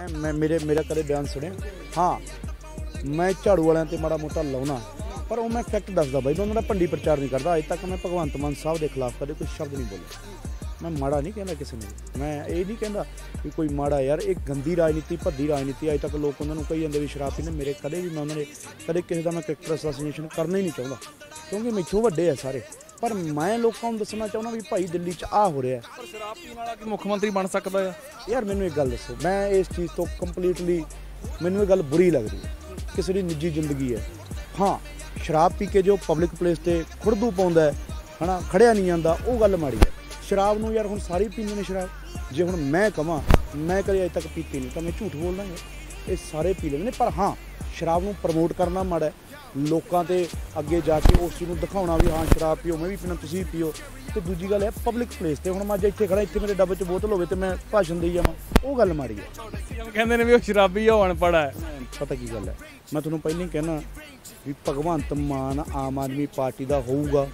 ਮੈਂ ਮੈਂ, ਮੇਰੇ, ਮੇਰਾ ਕਦੇ ਬਿਆਨ ਸੁਣਿਆ ਹਾਂ, ਮੈਂ ਝਾੜੂ ਵਾਲਿਆਂ ਤੇ ਮਾੜਾ ਮੋਟਾ ਲਾਉਣਾ। ਪਰ ਉਹ ਮੈਂ ਫੈਕਟ ਦੱਸਦਾ ਬਾਈ, ਮੈਂ ਉਹਨਾਂ ਦਾ ਭੰਡੀ ਪ੍ਰਚਾਰ ਨਹੀਂ ਕਰਦਾ। ਅਜੇ ਤੱਕ ਮੈਂ ਭਗਵੰਤ ਮਾਨ ਸਾਹਿਬ ਦੇ ਖਿਲਾਫ ਕਦੇ ਕੋਈ ਸ਼ਬਦ ਨਹੀਂ ਬੋਲਿਆ। ਮੈਂ ਮਾੜਾ ਨਹੀਂ ਕਹਿੰਦਾ ਕਿਸੇ ਨੂੰ। ਮੈਂ ਇਹ ਨਹੀਂ ਕਹਿੰਦਾ ਕਿ ਕੋਈ ਮਾੜਾ ਯਾਰ, ਇਹ ਗੰਦੀ ਰਾਜਨੀਤੀ, ਭੱਦੀ ਰਾਜਨੀਤੀ, ਅਜੇ ਤੱਕ ਲੋਕ ਉਹਨਾਂ ਨੂੰ ਕਹੀ ਜਾਂਦੇ ਵੀ ਸ਼ਰਾਬ ਪੀਂਦੇ, ਮੇਰੇ ਕਦੇ ਵੀ ਮੈਂ ਉਹਨਾਂ ਨੇ ਕਦੇ ਕਿਸੇ ਦਾ ਮੈਂ ਕ੍ਰਿਕਟਰ ਅਸੈਸੀਨੇਸ਼ਨ ਕਰਨਾ ਹੀ ਨਹੀਂ ਚਾਹੁੰਦਾ। ਕਿਉਂਕਿ ਮੈਥੋਂ ਵੱਡੇ ਆ ਸਾਰੇ। ਪਰ ਮੈਂ ਲੋਕਾਂ ਨੂੰ ਦੱਸਣਾ ਚਾਹੁੰਦਾ ਵੀ ਭਾਈ ਦਿੱਲੀ 'ਚ ਆ ਹੋ ਰਿਹਾ ਪਰ ਸ਼ਰਾਬ ਪੀਣ ਵਾਲਾ ਕੀ ਮੁੱਖ ਮੰਤਰੀ ਬਣ ਸਕਦਾ ਆ? ਯਾਰ ਮੈਨੂੰ ਇੱਕ ਗੱਲ ਦੱਸੋ ਮੈਂ ਇਸ ਚੀਜ਼ ਤੋਂ ਕੰਪਲੀਟਲੀ ਮੈਨੂੰ ਇਹ ਗੱਲ ਬੁਰੀ ਲੱਗਦੀ ਹੈ ਕਿਸੇ ਦੀ ਨਿੱਜੀ ਜ਼ਿੰਦਗੀ ਹੈ। ਹਾਂ ਸ਼ਰਾਬ ਪੀ ਕੇ ਜੋ ਪਬਲਿਕ ਪਲੇਸ ਤੇ ਖੁਰਦੂ ਪਾਉਂਦਾ ਹੈ ਹਨਾ ਖੜਿਆ ਨਹੀਂ ਜਾਂਦਾ ਉਹ ਗੱਲ ਮਾੜੀ ਹੈ। ਸ਼ਰਾਬ ਨੂੰ ਯਾਰ ਹੁਣ ਸਾਰੇ ਪੀਂਦੇ ਨੇ ਸ਼ਰਾਬ। ਜੇ ਹੁਣ ਮੈਂ ਕਹਾਂ ਮੈਂ ਕਦੇ ਅਜੇ ਤੱਕ ਪੀਤੀ ਨਹੀਂ ਤਾਂ ਮੈਂ ਝੂਠ ਬੋਲਦਾ ਹਾਂ ਇਹ ਸਾਰੇ ਪੀ ਲੈਂਦੇ ਨੇ ਪਰ ਹਾਂ ਸ਼ਰਾਬ ਨੂੰ ਪ੍ਰਮੋਟ ਕਰਨਾ ਮਾੜਾ ਲੋਕਾਂ ਤੇ ਅੱਗੇ ਜਾ ਕੇ ਉਸ ਚੀਜ਼ ਨੂੰ ਦਿਖਾਉਣਾ ਵੀ ਹਾਂ ਸ਼ਰਾਬ ਪੀਓ ਮੈਂ ਵੀ ਪੀਣਾ ਤੁਸੀਂ ਵੀ ਪੀਓ। ਤੇ ਦੂਜੀ ਗੱਲ ਹੈ ਪਬਲਿਕ ਪਲੇਸ ਤੇ ਹੁਣ ਮੈਂ ਅੱਜ ਇੱਥੇ ਖੜਾ ਇੱਥੇ ਮੇਰੇ ਡੱਬੇ 'ਚ ਬੋਤਲ ਹੋਵੇ ਤੇ ਮੈਂ ਭਾਸ਼ਣ ਦੇਈ ਜਾਵਾਂ। ਉਹ ਗੱਲ ਮਾੜੀ ਹੈ। ਕਹਿੰਦੇ ਨੇ ਵੀ ਉਹ ਸ਼ਰਾਬੀ ਉਹ ਅਨਪੜ੍ਹ ਹੈ। ਪਤਾ ਕੀ ਗੱਲ ਹੈ ਮੈਂ ਤੁਹਾਨੂੰ ਪਹਿਲਾਂ ਹੀ ਕਹਿਣਾ ਵੀ ਭਗਵੰਤ ਮਾਨ ਆਮ ਆਦਮੀ ਪਾਰਟੀ ਦਾ ਹੋਊਗਾ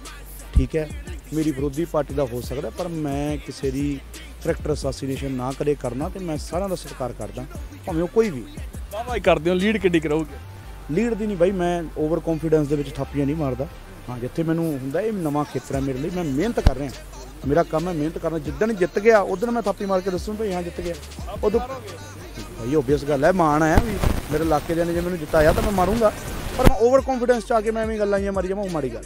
ਠੀਕ ਹੈ? ਮੇਰੀ ਵਿਰੋਧੀ ਪਾਰਟੀ ਦਾ ਹੋ ਸਕਦਾ ਪਰ ਮੈਂ ਕਿਸੇ ਦੀ ਕਰੈਕਟਰ ਅਸੈਸੀਨੇਸ਼ਨ ਨਾ ਕਦੇ ਕਰਨਾ ਤੇ ਮੈਂ ਸਾਰਿਆਂ ਦਾ ਸਤਿਕਾਰ ਕਰਦਾ ਭਾਵੇਂ ਉਹ ਕੋਈ ਵੀ। ਵਾਹ ਕਰਦੇ ਹੋ ਲੀਡ ਕਿੱਡੀ ਕਰੋਗੇ? ਲੀਡ ਦੀ ਨਹੀਂ ਬਾਈ ਮੈਂ ਓਵਰ ਕੌਨਫੀਡੈਂਸ ਦੇ ਵਿੱਚ ਥਾਪੀਆਂ ਨਹੀਂ ਮਾਰਦਾ। ਹਾਂ ਜਿੱਥੇ ਮੈਨੂੰ ਹੁੰਦਾ ਇਹ ਨਵਾਂ ਖੇਤਰ ਹੈ ਮੇਰੇ ਲਈ ਮੈਂ ਮਿਹਨਤ ਕਰ ਰਿਹਾ। ਮੇਰਾ ਕੰਮ ਹੈ ਮਿਹਨਤ ਕਰਨਾ। ਜਿੱਦਣ ਜਿੱਤ ਗਿਆ ਉਦੋਂ ਮੈਂ ਥਾਪੀ ਮਾਰ ਕੇ ਦੱਸੂ ਭਈ ਹਾਂ ਜਿੱਤ ਗਿਆ। ਉਦੋਂ ਭਾਈ ਓਬਵੀਅਸ ਗੱਲ ਹੈ ਮਾਣ ਹੈ। ਵੀ ਮੇਰੇ ਇਲਾਕੇ ਦੇ ਨੇ ਜੇ ਮੈਨੂੰ ਜਿਤਾਇਆ ਤਾਂ ਮੈਂ ਮਾਰੂੰਗਾ। ਪਰ ਮੈਂ ਓਵਰ ਕੌਨਫੀਡੈਂਸ ਚ ਆ ਕੇ ਮੈਂ ਐਵੇਂ ਗੱਲਾਂ ਜਿਹੀਆਂ ਮਾਰੀ ਜਾਵਾਂ ਉਹ ਮਾੜੀ ਗੱਲ।